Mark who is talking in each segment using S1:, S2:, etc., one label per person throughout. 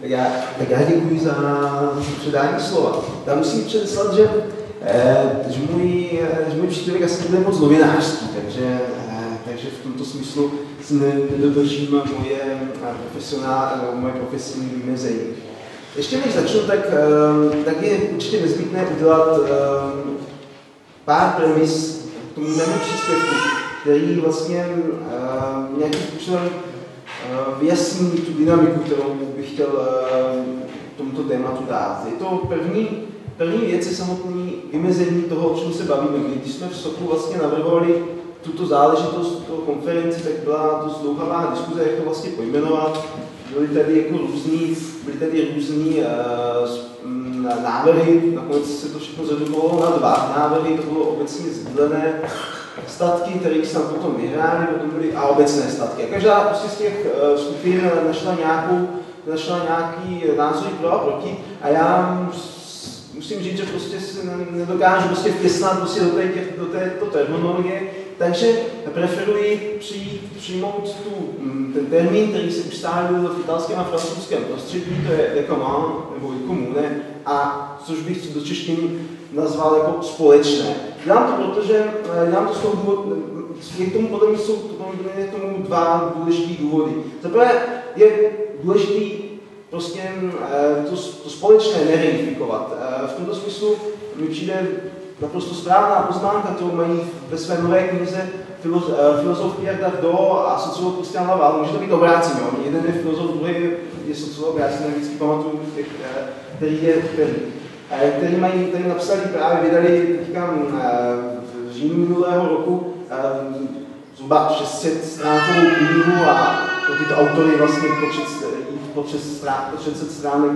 S1: Tak já, tak já děkuji za předání slova. Já musím předeslat, že, eh, že, můj, eh, že můj příspěvek asi bude moc novinářský, takže, eh, takže v tomto smyslu si nedodržím moje profesionální, moje profesní vymezení. Ještě než začnu, tak, tak je určitě nezbytné udělat pár premis k tomu mému příspěvku, který vlastně nějakým způsobem vyjasní tu dynamiku, kterou bych chtěl tomuto tématu dát. Je to první, první věc je samotný vymezení toho, o čem se bavíme. Když jsme v SOKu vlastně navrhovali tuto záležitost, tuto konferenci, tak byla to dlouhavá diskuze, jak to vlastně pojmenovat. Byly tady jako různý, byly tady různý uh, návrhy, nakonec se to všechno zredukovalo na dva návrhy, to bylo obecně sdílené statky, které se potom vyhrály, potom byly a obecné statky. Každá prostě z těch uh, skupin našla nějakou našla nějaký názory pro a proti a já musím říct, že prostě si nedokážu prostě vtěsnat prostě do, té, do této terminologie, takže preferuji přijít, přijmout tu, mm, ten termín, který se ustálil v italském a francouzském prostředí, to je ecoman nebo ekomune, a což bych do češtiny nazval jako společné. Dělám to, protože eh, dělám to z toho důvodu, je k tomu podle mě jsou k tomu dva důležité důvody. Za prvé je důležitý prostě eh, to, to společné nereifikovat. Eh, v tomto smyslu mi přijde naprosto správná poznámka, kterou mají ve své nové knize filozof Pierre Dardot a sociolog Christian Laval. Může to být obráceně, jeden je filozof, druhý je sociolog, já si nevždycky pamatuju, který je který který mají, který napsali, právě vydali teďka v říjnu minulého roku zhruba 600 stránkovou knihu a pro tyto autory vlastně počet, počet, strán, počet stránek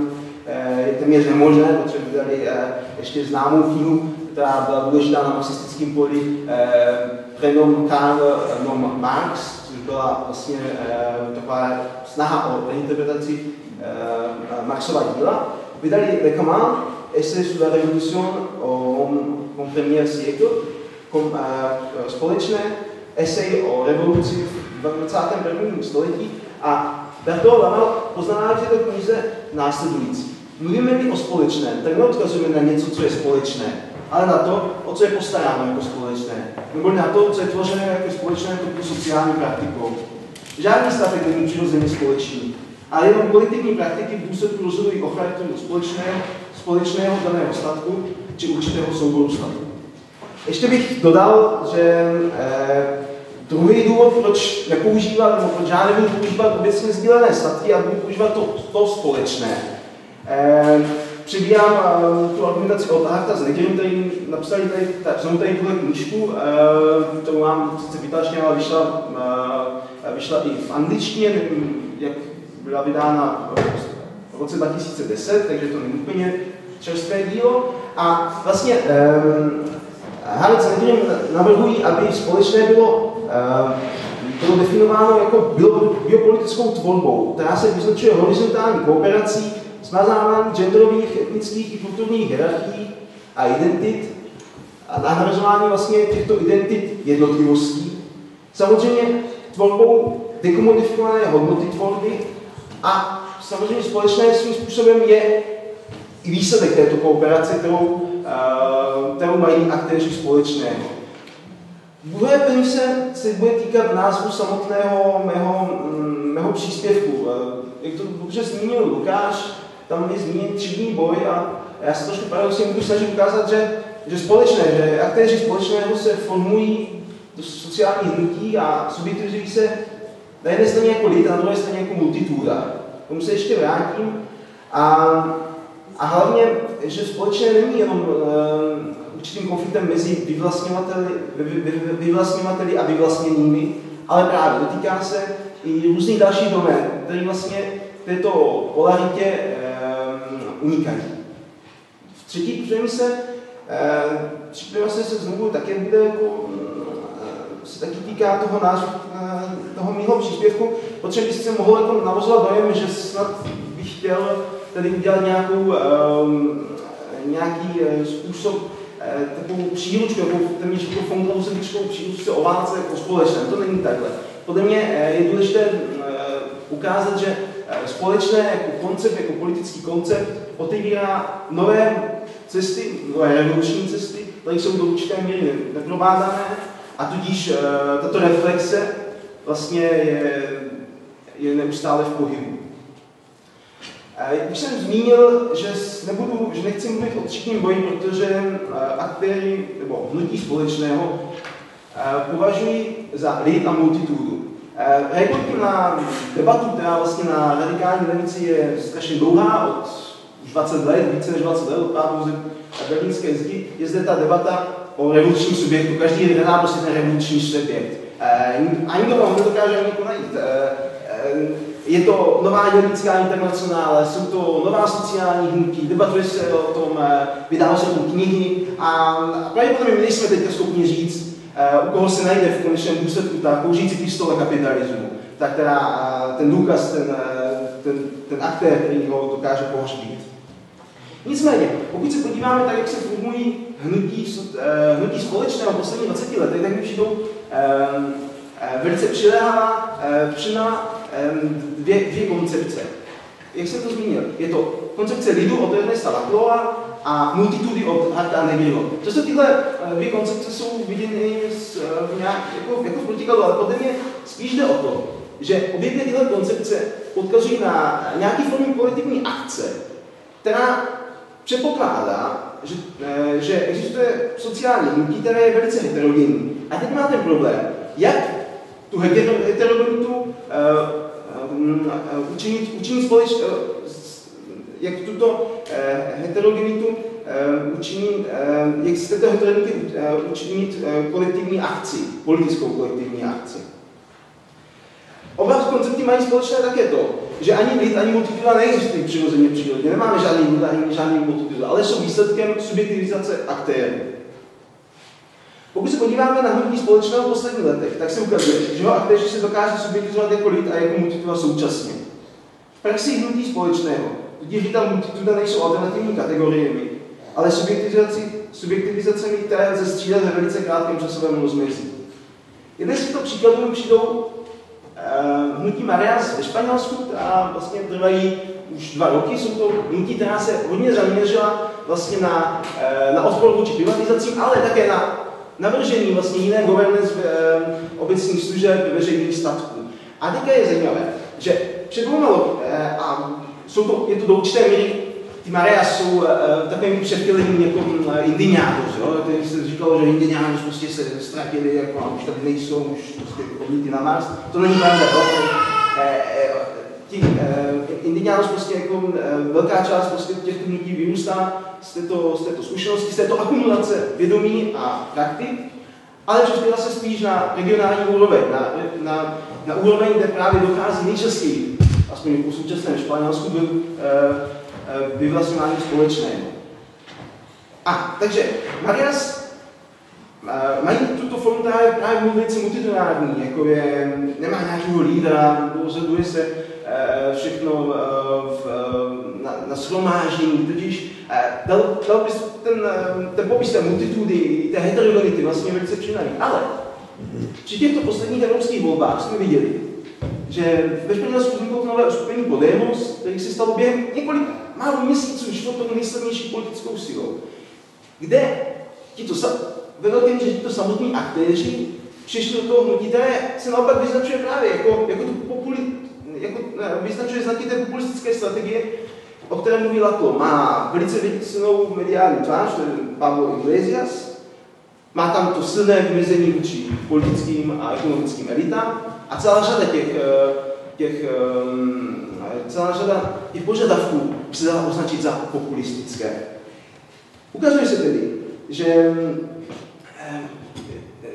S1: je téměř nemožné, protože vydali ještě známou knihu, která byla důležitá na marxistickém poli, Prenom Karl Nom Marx, což byla vlastně taková snaha o reinterpretaci Marxova díla. Vydali Le Command, Essai sur la révolution au premier siècle, kom, uh, společné esej o revoluci v 21. století a Bertolt Laval poznamená v této knize následující. Mluvíme-li o společném, tak neodkazujeme na něco, co je společné, ale na to, o co je postaráno jako společné, nebo na to, co je tvořené jako společné jako sociální praktikou. Žádný statek není přirozeně společný, ale jenom kolektivní praktiky v důsledku rozhodují o charakteru společného společného daného statku či určitého souboru statků. Ještě bych dodal, že eh, druhý důvod, proč nepoužívat, nebo proč já nebudu používat obecně sdílené statky a budu používat to, to společné. Eh, přibírám eh, tu argumentaci od Harta s Nedělem, který napsali tady, tady, znovu tady tuhle knížku, eh, kterou mám sice vytačně, ale vyšla, eh, vyšla i v angličtině, nevím, jak byla vydána v roce 2010, takže to není úplně čerstvé dílo. A vlastně um, Harald s navrhují, aby společné bylo, um, bylo definováno jako bio, biopolitickou tvorbou, která se vyznačuje horizontální kooperací, smazávání genderových, etnických i kulturních hierarchií a identit a nahrazování vlastně těchto identit jednotlivostí. Samozřejmě tvorbou dekomodifikované hodnoty tvorby a samozřejmě společné svým způsobem je i výsledek této kooperace, kterou, uh, kterou mají aktéři společného. Druhé se, se bude týkat názvu samotného mého, mm, mého příspěvku. Jak to dobře zmínil Lukáš, tam je zmíněn třídní boj a já se trošku paradoxně budu snažit ukázat, že, že společné, že aktéři společného se formují do sociálních hnutí a subjektivizují se na jedné straně jako lid, na druhé straně jako multituda. K tomu se ještě vrátím. A a hlavně, že společné není jenom uh, určitým konfliktem mezi vyvlastňovateli, vy, vy, vyvlastňovateli a vyvlastněnými, ale právě dotýká se i různých dalších domén, které vlastně této polaritě uh, unikají. V třetí premise, uh, třetí premise se znovu také bude jako, se taky týká toho uh, toho mého příspěvku, protože bych se mohl jako navozovat dojem, že snad bych chtěl tedy udělat nějakou, um, nějaký uh, způsob, uh, takovou příručku, jako téměř jako fonklausenickou příručku o válce jako společné. To není takhle. Podle mě uh, je důležité ukázat, že společné jako koncept, jako politický koncept, otevírá nové cesty, nové revoluční cesty, které jsou do určité míry neprobádané a tudíž tato reflexe vlastně je, je neustále v pohybu. Už jsem zmínil, že, nebudu, že nechci mluvit o třetím boji, protože aktéry nebo hnutí společného považují za lid a multitudu. Reaguji na debatu, která vlastně na radikální levici je strašně dlouhá, od už 20 let, více než 20 let od pádu berlínské zdi, je zde ta debata o revolučním subjektu. Každý hledá prostě ten revoluční subjekt. Ani to vám nedokáže ani najít. Je to nová dělická internacionále, jsou to nová sociální hnutí, debatuje se o tom, vydávají se o tom knihy a pravděpodobně my nejsme teďka schopni říct, u koho se najde v konečném důsledku ta kouřící pistole kapitalismu, tak která, ten důkaz, ten, ten, ten aktér, který ho dokáže pohřbít. Nicméně, pokud se podíváme tak, jak se formují hnutí, hnutí společného v posledních 20 letech, tak mi přijdou velice přiléhavá, přina dvě, dvě koncepce. Jak jsem to zmínil, je to koncepce lidu od Ernesta Lacloa a multitudy od Harta Negriho. Často tyhle eh, dvě koncepce jsou viděny s, uh, nějak, jako, jako v ale podle mě spíš jde o to, že obě dvě tyhle koncepce odkazují na nějaký formu kolektivní akce, která předpokládá, že, uh, že existuje sociální hnutí, které je velice heterogenní. A teď má ten problém, jak tu heterogenitu učinit, učinit společně, jak tuto eh, heterogenitu eh, učinit, eh, jak z této heterogenity eh, učinit eh, kolektivní akci, politickou kolektivní akci. Oba koncepty mají společné také to, že ani lid, ani multituda neexistují přirozeně v přírodě. Nemáme žádný lid, ani žádný multituda, ale jsou výsledkem subjektivizace aktérů. Pokud se podíváme na hnutí společného v posledních letech, tak se ukazuje, že ho aktéři se dokáže subjektizovat jako lid a jako multituda současně. V praxi hnutí společného Totiž tam multituda nejsou alternativní kategoriemi, ale subjektivizaci, subjektivizacemi, které lze střídat ve velice krátkém časovém rozmezí. Jeden z těchto příkladů přijdou uh, hnutí Marias ve Španělsku, která vlastně trvají už dva roky. Jsou to hnutí, která se hodně zaměřila vlastně na, uh, na odpor vůči privatizacím, ale také na navržení vlastně jiné governance uh, obecních služeb veřejných statků. A teďka je zajímavé, že před dvouma uh, a jsou to, je to do určité míry, ty Maria jsou uh, takovým předchylení jako uh, indiános, jo? Který se říkalo, že indiános prostě se ztratili, jako a už tady nejsou, už prostě odlítí na Mars. To není pravda, jo? Ti uh, indiános prostě jako uh, velká část prostě těch hnutí vyrůstá z této, z této zkušenosti, z této akumulace vědomí a praktik, ale přispěla se spíš na regionální úroveň, na, na, na úroveň, kde právě dochází nejčastěji aspoň v současném Španělsku, byl e, vyvlastňování společné. A takže Marias e, mají tuto formu právě, právě velice multitudinární, jako je, nemá nějakého lídra, rozhoduje se všechno e, v, na, na shromáždění, e, dal, dal bys ten, ten popis té multitudy, té heterogenity vlastně velice přinaný. Ale při těchto posledních evropských volbách jsme viděli, že ve Španělsku vzniklo nové uskupení Podemos, který se stalo během několik málo měsíců to nejsilnější politickou silou, kde tito, ve velkém, že tito samotní aktéři přišli do toho hnutí, které se naopak vyznačuje právě jako, jako, tu populi, jako vyznačuje znaky té populistické strategie, o které mluví Lako. Má velice silnou mediální tvář, to je Pablo Iglesias, má tam to silné vymezení vůči politickým a ekonomickým elitám, a celá řada těch, eh, těch eh, celá řada těch požadavků se dala označit za populistické. Ukazuje se tedy, že, eh,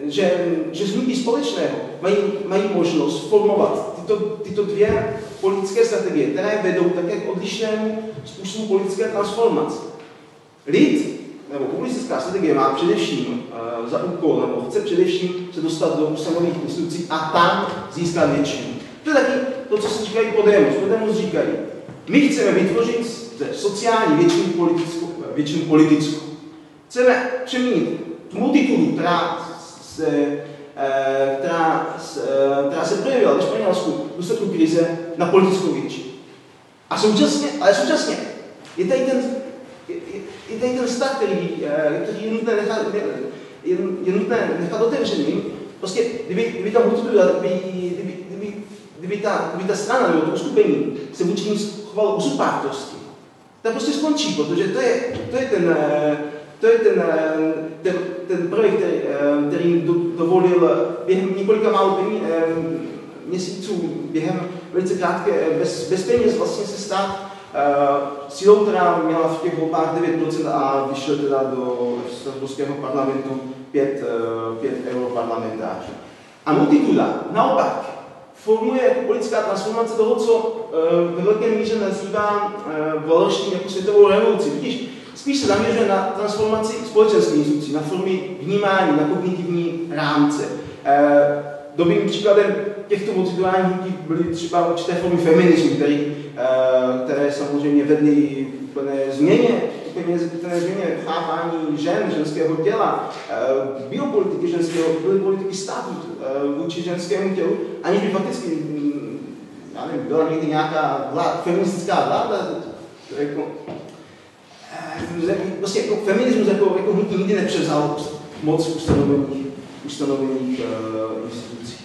S1: že, že z společného mají, mají možnost formovat tyto, tyto dvě politické strategie, které vedou také k odlišnému způsobu politické transformace. Lid nebo populistická strategie má především uh, za úkol, nebo chce především se dostat do ústavových institucí a tam získat většinu. To je taky to, co se říkají Podemos. Podemos říkají, my chceme vytvořit sociální většinu politickou. Většinu politickou. Chceme přeměnit tu multitudu, která se, která, se, uh, která se projevila ve Španělsku v důsledku krize na politickou většinu. A současně, ale současně, je tady ten, je, je tady ten stav, který, eh, který je nutné nechat, je, je nutné nechat otevřený. Prostě, kdyby, kdyby ta multituda, kdyby, kdyby, kdyby, kdyby, ta, kdyby ta strana nebo to uskupení se vůči ní chovalo uzupártosti, tak prostě skončí, protože to je, to je ten, eh, to je ten, eh, ten, ten projekt, který, který dovolil během několika málo pení, měsíců, během velice krátké, bez, bez peněz vlastně se stát sílou, která měla v těch volbách 9% a vyšel teda do ruského parlamentu 5, uh, 5 europarlamentářů. A multituda, naopak, formuje politická transformace toho, co ve velké míře nazývá Wallerstein jako světovou revoluci. Vidíš, spíš se zaměřuje na transformaci společenských institucí, na formy vnímání, na kognitivní rámce. Uh, dobrým příkladem těchto motivování hnutí byly třeba určité formy feminismu, které, eh, které samozřejmě vedly úplné změně, úplné změně chápání žen, ženského těla, eh, biopolitiky ženského, byly politiky státu vůči ženskému tělu, aniž by fakticky mm, já nevím, byla někdy nějaká vlád, feministická vláda, prostě jako feminismus jako, jako hnutí nikdy nepřevzal moc ustanovených, ustanovených uh, institucí.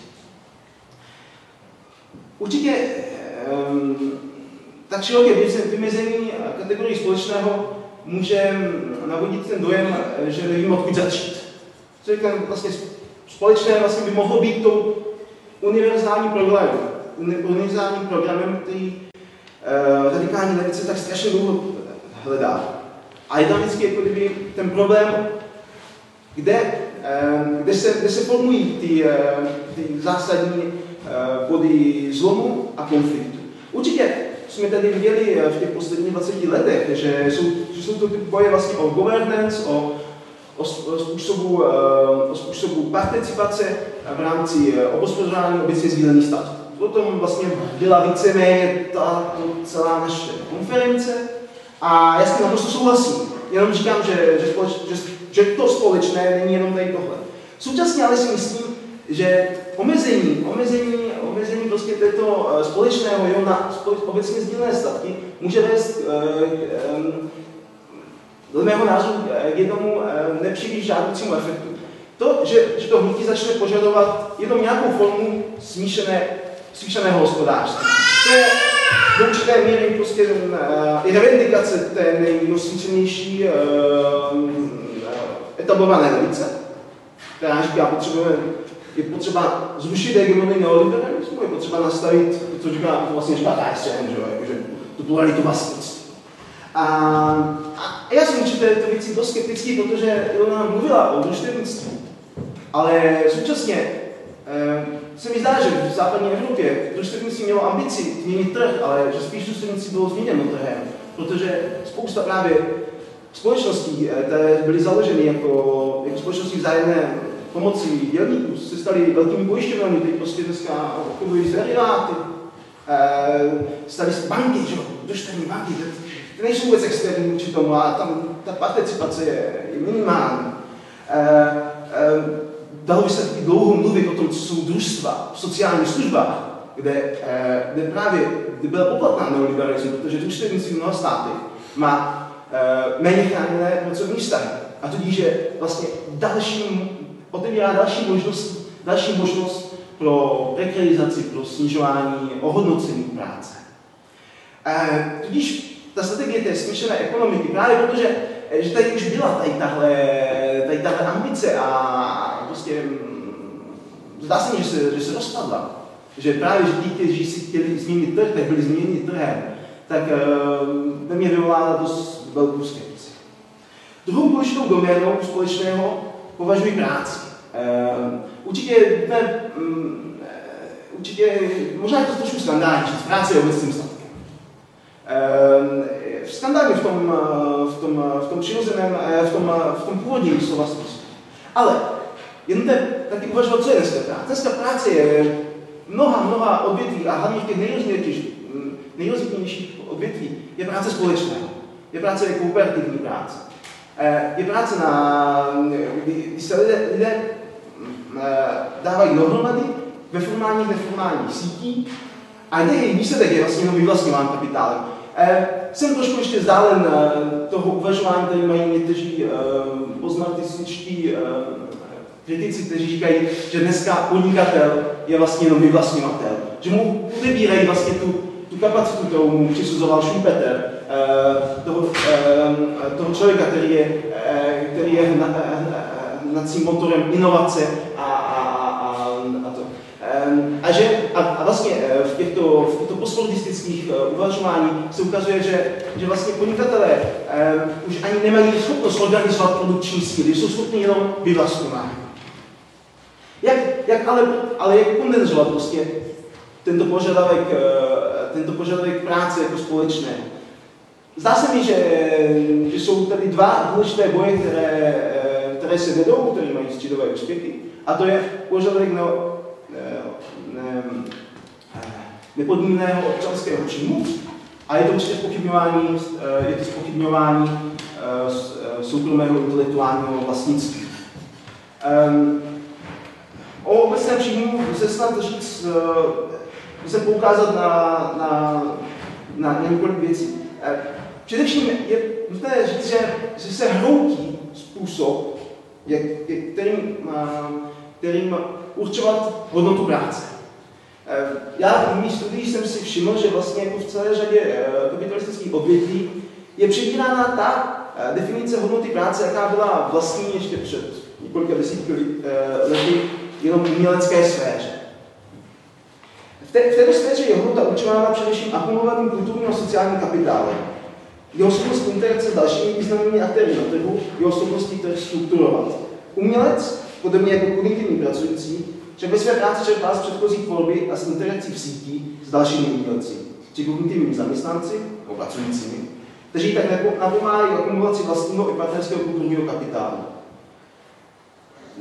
S1: Určitě um, tak široké vymezení kategorii společného může navodit ten dojem, že nevím, odkud začít. Co říkám, vlastně společné vlastně by mohlo být tou univerzální problémem, univerzálním programem, který uh, radikální levice tak strašně dlouho hledá. A je tam vždycky jako kdyby ten problém, kde, uh, kde, se, kde se formují ty, uh, ty zásadní Eh, body zlomu a konfliktu. Určitě jsme tady viděli eh, v těch posledních 20 letech, že jsou, že jsou to boje vlastně o governance, o, o, způsobu, eh, o způsobu participace v rámci obospodařování obecně sdílených států. O tom vlastně byla víceméně ta celá naše konference a já s tím naprosto souhlasím. Jenom říkám, že, že, společ, že, že to společné není jenom tady tohle. Současně ale si myslím, že omezení, omezení, omezení prostě této uh, společného jo, na obecně sdílené statky může vést uh, um, dle mého názoru k jednomu nepříliš žádoucímu efektu. To, že, že to hnutí začne požadovat jenom nějakou formu smíšené, smíšeného hospodářství. To je do určité míry prostě uh, i revendikace té nejnosničenější uh, etablované levice, která říká, potřebujeme je potřeba zrušit hegemonii neoliberalismu, je potřeba nastavit, co říká, to vlastně říká KSČM, že jo, jakože tu pluralitu vlastnictví. A, a já jsem určitě to věci dost skeptický, protože Ilona mluvila o družstevnictví, ale současně eh, se mi zdá, že v západní Evropě družstevnictví mělo ambici změnit trh, ale že spíš družstevnictví bylo změněno trhem, protože spousta právě společností, eh, které byly založeny jako, jako společnosti vzájemné pomocí dělníků se stali velkými pojišťovnami, teď prostě dneska obchodují s deriváty, e, stali se banky, že jo, družstevní banky, ty nejsou vůbec externí vůči tomu a tam ta participace je, je minimální. E, e, dalo by se taky dlouho mluvit o tom, co jsou družstva v sociálních službách, kde, e, kde právě kde byla poplatná neoliberalismus, protože družstevnictví v mnoha státech má e, méně chráněné pracovní vztahy. A tudíž je vlastně dalším otevírá další možnost, další možnost pro prekarizaci, pro snižování ohodnocení práce. E, tudíž ta strategie té smíšené ekonomiky, právě protože že tady už byla tady tahle, tady tahle ambice a prostě mm, zdá se mi, že se, že se rozpadla. Že právě, že ti, kteří si chtěli změnit trh, tak byli změněni trhem, tak e, ve mně vyvolává dost velkou skepci. Druhou důležitou doménou společného považuji práci. Uh, určitě, ne, um, určitě, možná je to trošku skandální, že práce je obecným statkem. Skandální v tom, v tom, v tom přirozeném, v tom, v tom původním slova smyslu. Ale jen taky uvažovat, co je dneska práce. Dneska práce je mnoha, mnoha odvětví a hlavně v těch nejrozvětnějších odvětví je práce společného. Je práce jako kooperativní práce. Je práce na, kdy se lidé, lidé Eh, dávají dohromady ve formálních, neformálních sítí a jejich výsledek je vlastně jenom vyvlastňován kapitálem. Eh, jsem trošku ještě vzdálen eh, toho uvažování, které mají někteří eh, poznatističtí kritici, kteří říkají, že dneska podnikatel je vlastně jenom vyvlastňovatel. Že mu odebírají vlastně tu, tu kapacitu, kterou mu přisuzoval Schumpeter, toho, toho člověka, který je, který je hnacím motorem inovace a, a, a, a to. A, že, a, a vlastně v těchto, v těchto postpolitistických uvažování se ukazuje, že, že vlastně podnikatelé už ani nemají schopnost organizovat produkční síly, jsou schopni jenom vyvlastňování. Jak, ale, ale jak kondenzovat prostě tento požadavek, tento požadavek práce jako společné? Zdá se mi, že, že jsou tady dva důležité boje, které, které se vedou, které mají středové úspěchy. A to je požadavek na ne, nepodmíněného občanského činu a je to určitě spochybňování, eh, je to spochybňování eh, eh, soukromého intelektuálního vlastnictví. Obecném se snad říct, se poukázat na, na, na několik věcí. Především je nutné říct, že, že se hroutí způsob, jak, kterým, kterým určovat hodnotu práce. Eh, já v mých studiích jsem si všiml, že vlastně jako v celé řadě eh, kapitalistických odvětví je přebírána ta eh, definice hodnoty práce, jaká byla vlastní ještě před několika desítky lety jenom umělecké sféře. Té, v této sféře je hodnota určována především akumulovaným kulturním a sociálním kapitálem. Jeho schopnost interakce s dalšími významnými aktéry na trhu, jeho schopností to strukturovat. Umělec, podobně jako kognitivní pracující, však ve své práci čerpá z předchozí tvorby a z interakcí v sítí s dalšími umělci, či kognitivními zaměstnanci, nebo pracujícími, kteří tak napomáhají akumulaci vlastního i partnerského kulturního kapitálu.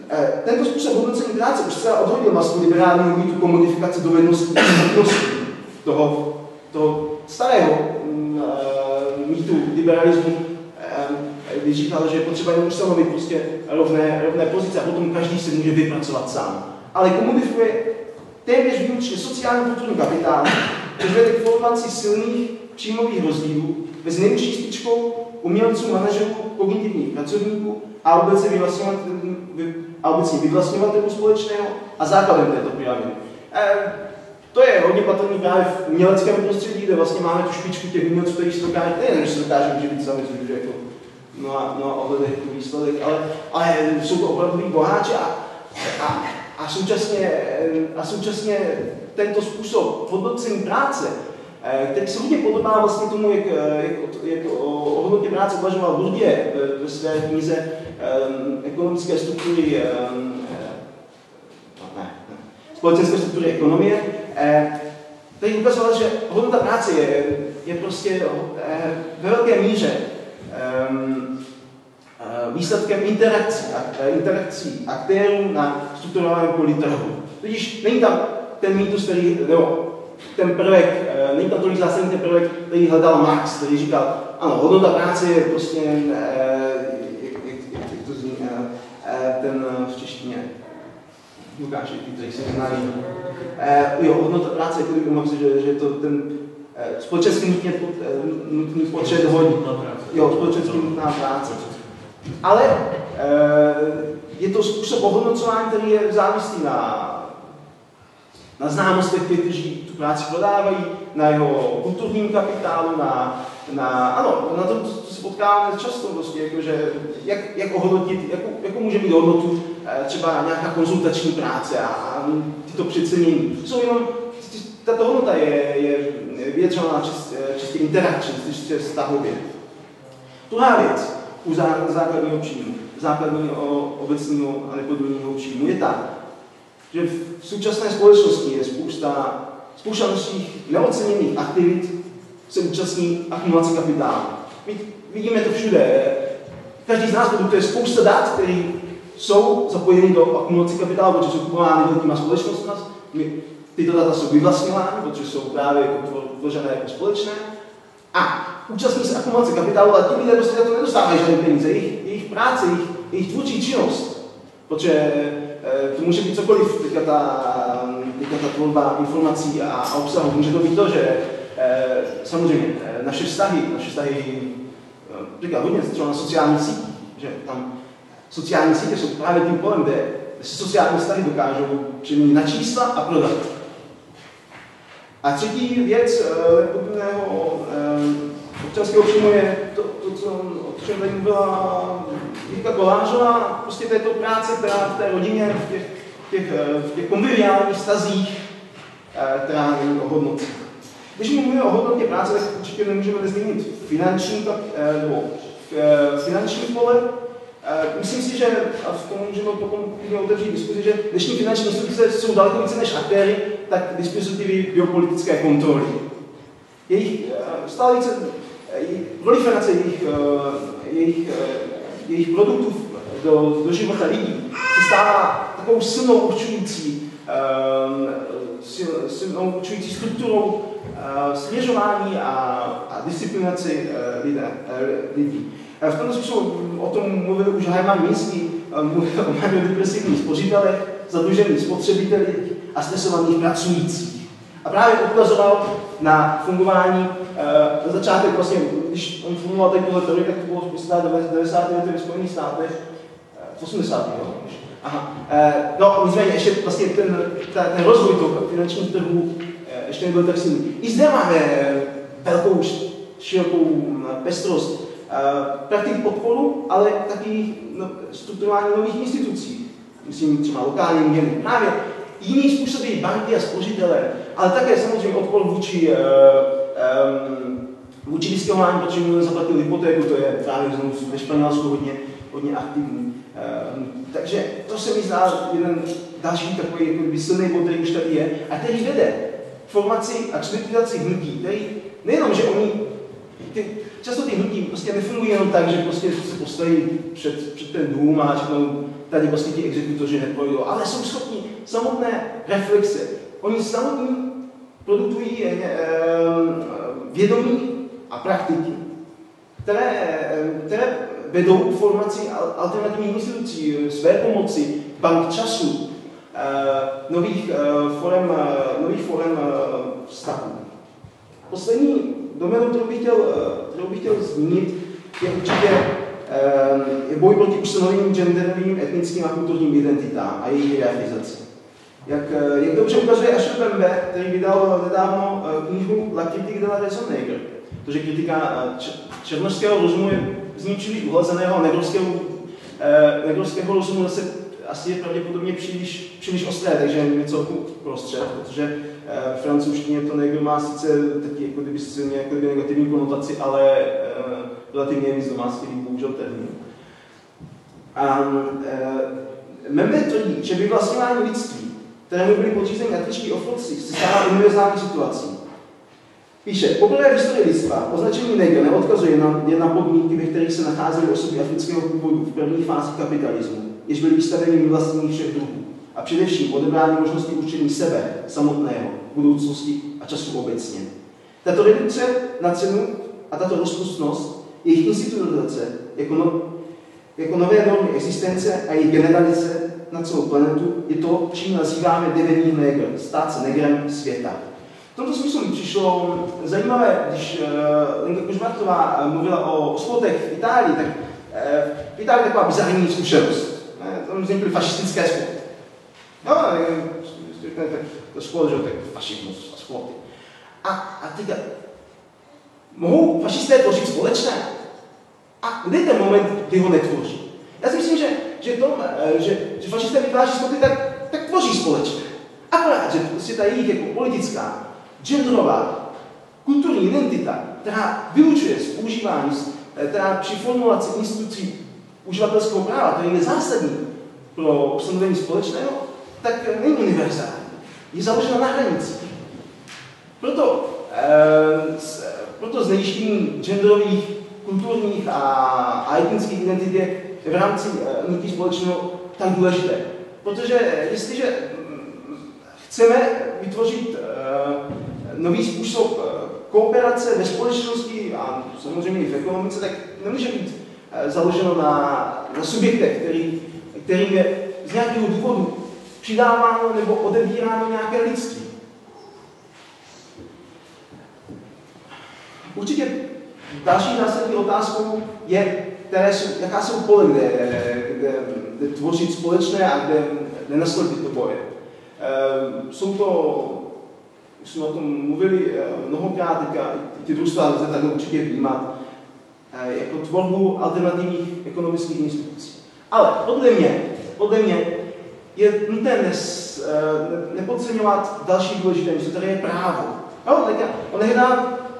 S1: E, tento způsob hodnocení práce už se odhodil masku liberálního mýtu komodifikace dovedností toho, toho starého mm, e, mýtu liberalismu, e, když říkal, že je potřeba jenom ustanovit prostě rovné, rovné pozice a potom každý si může vypracovat sám. Ale komodifikuje téměř výlučně sociální kulturní kapitál, což vede k formaci silných příjmových rozdílů mezi nejvyšší špičkou umělců, manažerů, kognitivních pracovníků a obecně vyvlastňovatelů, a obecně vyvlastňovatelů společného a základem této pyramidy. E, to je hodně patrný právě v uměleckém prostředí, kde vlastně máme tu špičku těch umělců, kteří si dokáží, nejen, že se dokáží živit sami, což jako no a, no a ohledech jako výsledek, ale, ale jsou to opravdu boháči a, a a současně, a současně tento způsob hodnocení práce, eh, který se hodně podobá vlastně tomu, jak, jak, jak o, hodnotě práce uvažoval Bourdieu ve své knize um, ekonomické struktury um, ne, ne, společenské struktury ekonomie, eh, který ukazoval, že hodnota práce je, je prostě eh, ve velké míře um, výsledkem interakcí, interakcí aktérů na strukturovaném poli trhu. Tudíž není tam ten mýtus, který, nebo ten prvek, eh, není tam tolik zásadní ten prvek, který hledal Marx, který říkal, ano, hodnota práce je prostě, eh, jak, jak, jak to zní, eh, ten v češtině, Lukáš, který se znají, jo, hodnota práce, jako kdyby mohl že, že to ten společensky nutně, nutný potřeb hodí. Jo, společensky nutná práce. Ale je to způsob ohodnocování, který je závislý na, na známostech těch, kteří tu práci prodávají, na jeho kulturním kapitálu, na, na ano, na tom, se potkáváme často, prostě, jako, že jak, jak ohodnotit, jako, jako může mít hodnotu eh, třeba nějaká konzultační práce a, a tyto přecenění. Jsou jenom, tato hodnota je, je vyjadřovaná čistě, čistě interakčně, čistě vztahově. Druhá věc u základního příjmu základního obecního a nepodmíněného příjmu je ta, že v současné společnosti je spousta, spousta našich neoceněných aktivit se účastní akumulace kapitálu. My vidíme to všude. Každý z nás produkuje spousta dat, které jsou zapojeny do akumulace kapitálu, protože jsou kupovány velkýma společnostmi. Tyto data jsou vyvlastňovány, protože jsou právě jako tvořené jako společné. A účastní se akumulace kapitálu, ale ti lidé prostě za to nedostávají žádné peníze. Jejich, jejich práce, jejich, jejich tvůrčí činnost, protože to může být cokoliv, teďka ta, teďka ta tvorba informací a, obsahu. Může to být to, že samozřejmě naše vztahy, naše vztahy říkám hodně třeba na sociální sítích, že tam sociální sítě jsou právě tím polem, kde si sociální vztahy dokážou přeměnit na čísla a prodat. A třetí věc podobného občanského příjmu je to, to co, čem tady mluvila Jirka Kolářová, prostě této práce, která v té rodině, v těch, těch, v těch konviviálních stazích, která není o hodnotě. Když mluvíme o hodnotě práce, tak určitě nemůžeme nezmínit finanční, nebo finanční pole, Myslím si, že, a v tom můžeme potom otevřít diskuzi, že dnešní finanční instituce jsou daleko více než aktéry, tak dispozitivy geopolitické kontroly. Jejich stále více proliferace jejich, jejich, jejich produktů do, do života lidí se stává takovou silnou určující, silnou určující strukturou směřování a, a disciplinaci lidé, lidí. V tomto smyslu o tom mluvil už Herman Minsky, mluvil o depresivních spořitelech, zadlužených spotřebitelích a stresovaných pracujících. A právě ukazoval na fungování, na začátek vlastně, když on fungoval podle teorie, tak to bylo v 90. letech ve Spojených státech, v 80. jo. Aha. No, nicméně ještě vlastně ten, ten rozvoj toho finančních trhů ještě nebyl tak silný. I zde máme velkou, širokou pestrost praktik podporu, ale taky no, strukturování nových institucí. Myslím třeba lokální měny. Právě jiný způsoby banky a spořitele, ale také samozřejmě odpor vůči, um, vůči vystěhování, protože mu nezaplatil hypotéku, to je právě znovu ve Španělsku hodně, hodně aktivní. Um, takže to se mi zdá jeden další takový jako silný bod, který už tady je, a který vede formaci a čtvrtizaci hnutí, který nejenom, že oni ty, často ty hnutí prostě nefungují jenom tak, že prostě se postaví před, před ten dům a řeknou, tady vlastně ti exekutoři neprojdou, ale jsou schopni samotné reflexe. Oni samotní produkují eh, eh, vědomí a praktiky, které, eh, které vedou k formaci alternativních institucí, své pomoci, bank času, nových forem, nových forem vztahů. Poslední doménu, kterou bych chtěl, kterou bych chtěl zmínit, je určitě je boj proti ustanoveným genderovým, etnickým a kulturním identitám a jejich hierarchizaci. Jak, jak dobře ukazuje Asher Bembe, který vydal nedávno knihu La critique de la raison nègre, je kritika černožského rozumu je z ní příliš uhlazeného, negrovského, negrovského rozumu zase asi je pravděpodobně příliš, příliš ostré, takže něco prostřed, protože v francouzštině to negro má sice taky jako kdyby silně jako kdyby negativní konotaci, ale relativně víc domácký bohužel termín. Um, Membe tvrdí, že vyvlastňování lidství, kterému byly podřízeny etničtí otroci, se stává univerzální situací. Píše, poprvé v historii lidstva označení negr neodkazuje na, jen na podmínky, ve kterých se nacházely osoby afrického původu v první fázi kapitalismu, jež byly vystaveny vlastní všech druhů a především odebrání možnosti učení sebe samotného, budoucnosti a času obecně. Tato redukce na cenu a tato rozpustnost jejich institucionalizace jako, no, jako nové normy existence a jejich generalizace na celou planetu je to, čím nazýváme devenní negr, stát se negrem světa. V tomto smyslu mi přišlo zajímavé, když uh, Lenka Kužmartová uh, mluvila o, spotech v Itálii, tak uh, v Itálii taková bizarní zkušenost. Uh, tam vznikly fašistické spoty. No, tak to spot, že tak fašismus a spoty. A, a teďka, mohou fašisté tvořit společné? A kde je ten moment, kdy ho netvoří? Já si myslím, že, že, to, že, že fašisté vytváří spoty, tak, tak tvoří společné. Akorát, že prostě ta jejich jako politická, genderová, kulturní identita, která vylučuje z používání, která při formulaci institucí uživatelského práva, který je zásadní pro ustanovení společného, tak není univerzální. Je založena na hranicích. Proto, eh, proto znejištění genderových, kulturních a, a etnických identit je v rámci eh, hnutí společného tak důležité. Protože jestliže chceme vytvořit eh, nový způsob eh, kooperace ve společnosti a samozřejmě i v ekonomice, tak nemůže být eh, založeno na, na subjektech, který, který je z nějakého důvodu přidáváno nebo odebíráno nějaké lidství. Určitě další zásadní otázkou je, které jsou, jaká jsou pole, kde, kde, kde tvořit společné a kde, kde nasledit to boje. Ehm, jsou to, už jsme o tom mluvili eh, mnohokrát, teďka ty družstva lze tak určitě vnímat, eh, jako tvorbu alternativních ekonomických institucí. Ale podle mě, podle mě je nutné eh, nepodceňovat další důležité místo, které je právo. Jo, teďka, on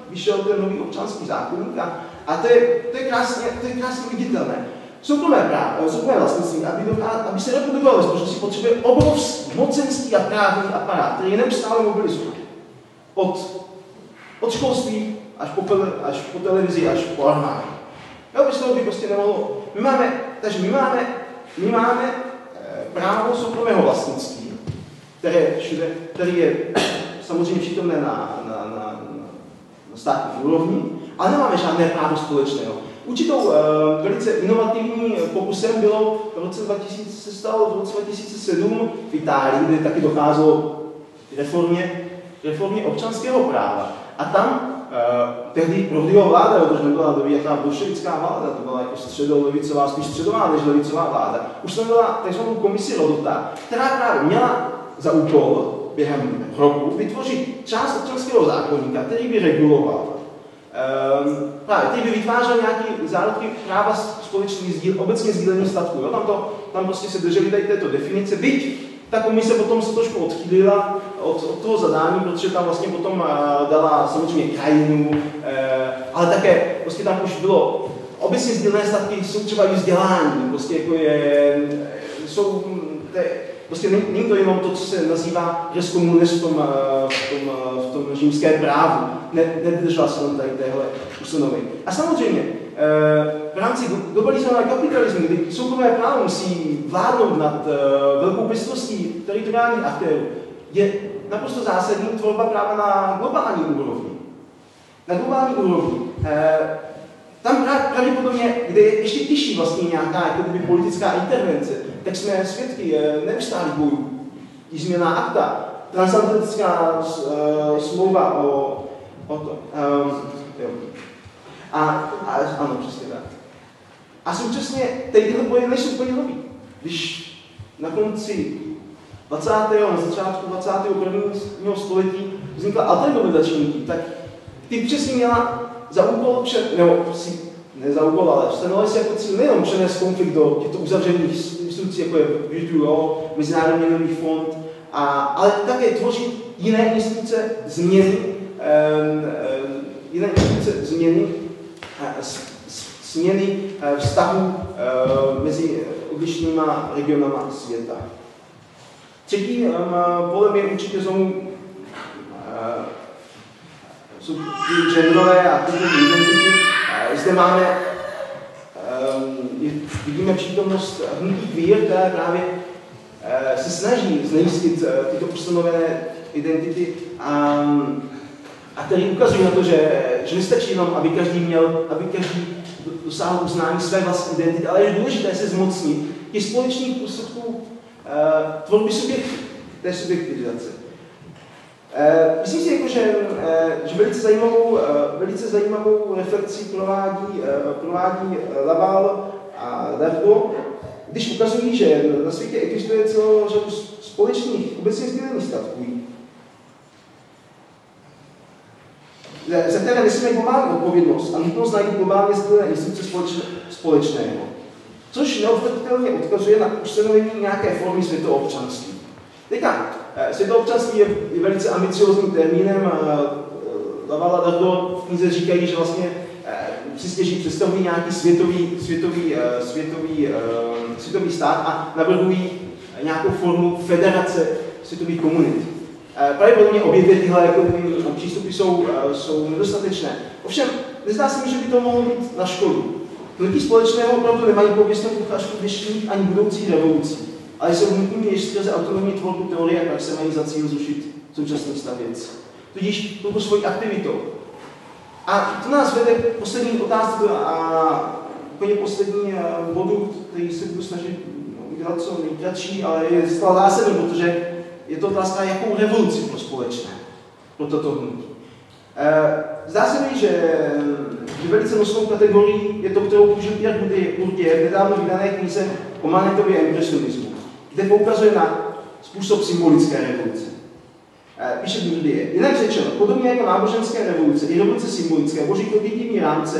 S1: vyšel ten nový občanský zákonník a, a to, je, to, je krásně, to je krásně viditelné soukromé, právo, soukromé vlastnictví, aby, do, aby se reprodukovalo ve společnosti, potřebuje obrovský mocenský a právní aparát, který je neustále mobilizuje. Od, od školství až po, až po televizi, až po armádu. Jo, bez toho by prostě nemohlo. My máme, takže my máme, my máme e, právo soukromého vlastnictví, které všude, který je samozřejmě přítomné na, na, na, na státní úrovni, ale nemáme žádné právo společného. Určitou uh, velice inovativní pokusem bylo v roce 2000, se stalo v roce 2007 v Itálii, kde taky docházelo k reformě, reformě občanského práva. A tam uh, tehdy Prohdyho vláda, protože nebyla nějaká bolševická vláda, to byla jako středolevicová, spíš středová než levicová vláda, už tam byla tzv. komisi Rodota, která právě měla za úkol během roku vytvořit část občanského zákonníka, který by reguloval Um, ty by vytvářel nějaký zárodky práva společný sdíl, obecně sdílení statku. Jo? Tam, to, tam prostě se drželi tady této definice, byť ta komise potom se trošku odchýlila od, od toho zadání, protože tam vlastně potom uh, dala samozřejmě krajinu, uh, ale také prostě tam už bylo obecně sdílené statky jsou třeba i vzdělání, prostě jako je, jsou, te, prostě není to jenom to, co se nazývá res communis v tom, v tom, v tom římském právu. Ne, nedržela se tam tady téhle ustanovení. A samozřejmě, v rámci globalizovaného kapitalismu, kdy soukromé právo musí vládnout nad velkou pestrostí teritoriálních aktérů, je naprosto zásadní tvorba práva na globální úrovni. Na globální úrovni. Tam pravděpodobně, kde je ještě těžší vlastně nějaká politická intervence, tak jsme svědky neustálých bojů. I změna akta, transatlantická uh, smlouva o, o to. Um, jo. A, a, ano, přesně tak. A současně tyhle boje nejsou úplně nový. Když na konci 20. na začátku 21. století vznikla alternovizační, tak ty přesně měla za úkol, nebo si, ne za úkol, ale stanovali si jako cíl nejenom přenést konflikt do těchto uzavřených institucí, jako je WTO, Mezinárodní měnový fond, a, ale také tvořit jiné instituce změny, jiné instituce změny, změny uh, vztahu uh, mezi odlišnýma regionama světa. Třetí polem je určitě jsou ty genderové a ty identity. Zde máme, um, vidíme přítomnost hnutí queer, které právě uh, se snaží znejistit uh, tyto ustanovené identity a, a který ukazují na to, že, že nestačí jenom, aby každý měl, aby každý dosáhl uznání své vlastní identity, ale je důležité se zmocnit těch společných prostředků uh, tvorby subjektu, té subjektivizace. Eh, myslím si, jako, že, eh, že velice, zajímavou, eh, velice zajímavou reflexi provádí, provádí Laval a Dardo, když ukazují, že na světě existuje celou řadu společných obecně sdílených statků, za které nesmíme globální odpovědnost a nutnost najít globálně sdílené instituce společné, společného. Což neobvatelně odkazuje na ustanovení nějaké formy světoobčanství. Teďka, Eh, světoobčanství je, je velice ambiciozním termínem. Lavala Dardo v knize říkají, že vlastně eh, si stěží představují nějaký světový, světový, eh, světový, světový stát a navrhují nějakou formu federace světových komunit. Pravděpodobně obě dvě tyhle jako, přístupy jsou, jsou nedostatečné. Ovšem, nezdá se mi, že by to mohlo být na škodu. Hnutí společného opravdu nemají pověstnou kuchařku dnešních ani budoucí revolucí ale jsou nutnými již skrze autonomní tvorbu teorie a se mají za cíl zrušit současný stav věc. Tudíž touto svojí aktivitou. A to nás vede poslední otázce a úplně poslední eh, bodu, který se budu snažit no, udělat co nejkratší, ale je zcela zásadní, protože je to otázka, jakou revoluci pro společné, pro toto hnutí. Zdá se mi, že, že velice nosnou kategorií je to, kterou použil Pierre Bourdieu v nedávno vydané knize o Manetově impresionismu, kde poukazuje na způsob symbolické revoluce. Píše Bourdieu. Jinak řečeno, podobně jako náboženské revoluce, i revoluce symbolické boží kognitivní rámce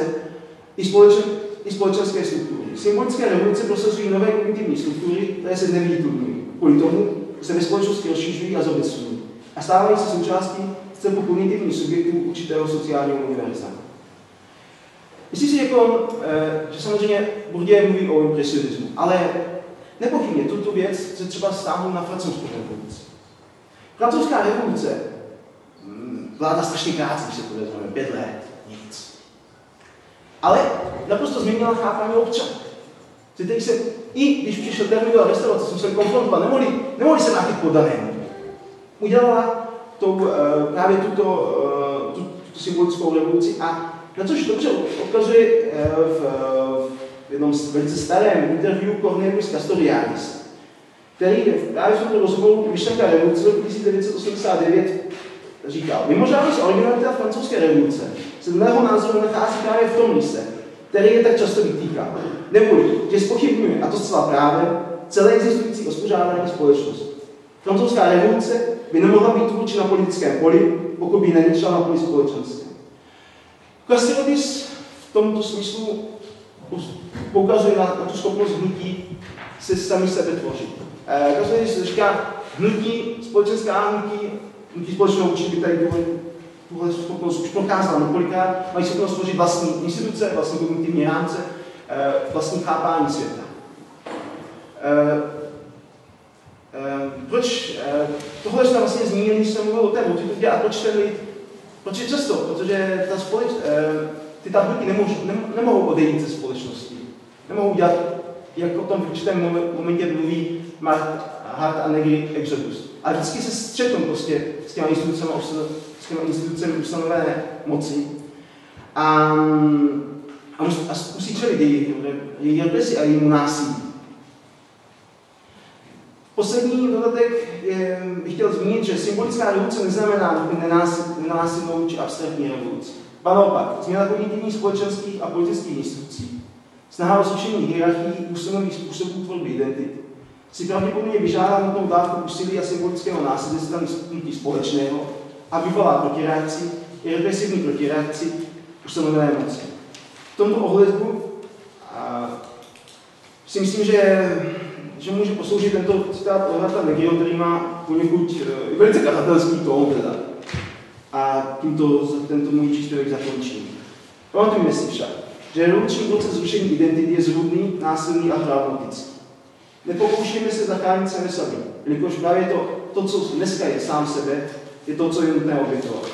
S1: i, společen, i společenské struktury. Symbolické revoluce prosazují nové kognitivní struktury, které se nevýtudňují. Kvůli tomu se ve společnosti rozšířují a zobecňují. A stávají se součástí celku kognitivních subjektů určitého sociálního univerza. Myslím si, jako, eh, že samozřejmě Bourdieu mluví o impresionismu, ale nepochybně tuto věc se třeba stáhnout na francouzskou. Francouzská revoluce hm, vláda strašně krátce, když se to vezmeme, pět let, nic. Ale naprosto změnila chápání občanů. Ty se, i když přišel termín do restaurace, jsem se konfrontoval, nemohli, nemohli se vrátit podanému. Udělala tou, uh, právě tuto, uh, tu, tu symbolickou revoluci a na což dobře odkazuje uh, v, v jednom velice starém interview Cornelius Castoriadis, který v tomto rozhovoru Myšlenka revoluce roku 1989 říkal, mimořádnost originalita francouzské revoluce se dle mého názoru nachází právě v tom místě, který je tak často vytýká. Neboli, že spochybňuje, a to zcela právě, celé existující uspořádání společnosti. Francouzská revoluce by nemohla být vůči na politickém poli, pokud by neničila na poli společenské. Kasilodis v tomto smyslu poukazuje na, na tu schopnost hnutí se sami sebe tvořit. Eh, říká, hnutí, společenská hnutí, hnutí společného učení by tady tuhle schopnost už prokázal několikrát, mají schopnost tvořit vlastní instituce, vlastní kognitivní rámce, eh, vlastní chápání světa. Eh, proč tohle jsme vlastně zmínili, když jsem mluvil o té multitudě a proč ten lid, proč je často? Protože ta společ, ty tabulky nemohou, nemohou odejít ze společnosti. Nemohou dělat, jak o tom v určitém momentě mluví Hart a Negri Exodus. A vždycky se střetnou prostě s těma institucemi, s těma institucemi ustanovené moci. A, a, a musí čelit její, represi a jejímu násilí. Poslední dodatek je, bych chtěl zmínit, že symbolická revoluce neznamená nenásilnou či abstraktní revoluci. Ba naopak, změna kognitivních společenských a politických institucí, snaha o zrušení hierarchií úsilných způsobů tvorby identity, si pravděpodobně vyžádá nutnou dávku úsilí a symbolického násilí ze strany společného a vyvolá protireakci, i represivní protireakci ustanovené moci. V tomto ohledu a, si myslím, že, že může posloužit tento citát Orhata Negio, který má poněkud e, velice kazatelský tón teda. A tímto tento můj příspěvek zakončím. Pamatujme si však, že revoluční proces zrušení identity je zrůdný, násilný a traumatický. Nepokoušíme se zachránit sami sami, jelikož právě to, to, co dneska je sám sebe, je to, co je nutné obětovat.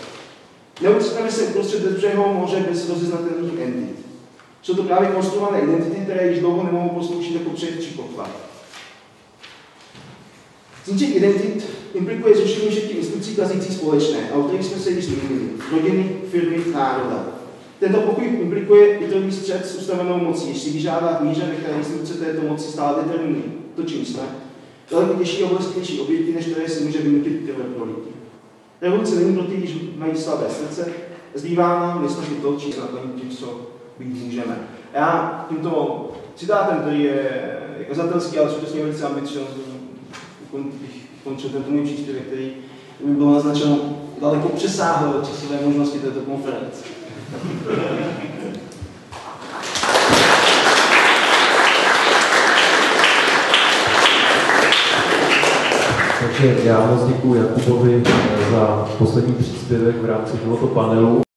S1: Neucpeme se uprostřed bezbřehého moře bez rozeznatelných entit. Jsou to právě konstruované identity, které již dlouho nemohou posloužit jako břeh či poklad. Zničení identit implikuje zrušení všech institucí kazící společné, a o kterých jsme se již zmínili. Rodiny, firmy, národa. Tento pokoj implikuje bytový střed s ustavenou mocí, jež si vyžádá míře, ve které instituce této moci stále determinují. To, čím jsme, daleko těžší a bolestnější oběti, než které si může vynutit tyhle prolití. Revoluce není pro ty, když mají slabé srdce, zbývá nám vyslyšet to, čím naplnit tím, co být můžeme. Já tímto citátem, který je kazatelský, ale skutečně velice ambiciozní, bych končil tento můj příspěvek, který by bylo naznačeno daleko přesáhl časové možnosti této konference.
S2: Takže já moc děkuji Jakubovi za poslední příspěvek v rámci tohoto panelu.